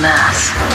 mass.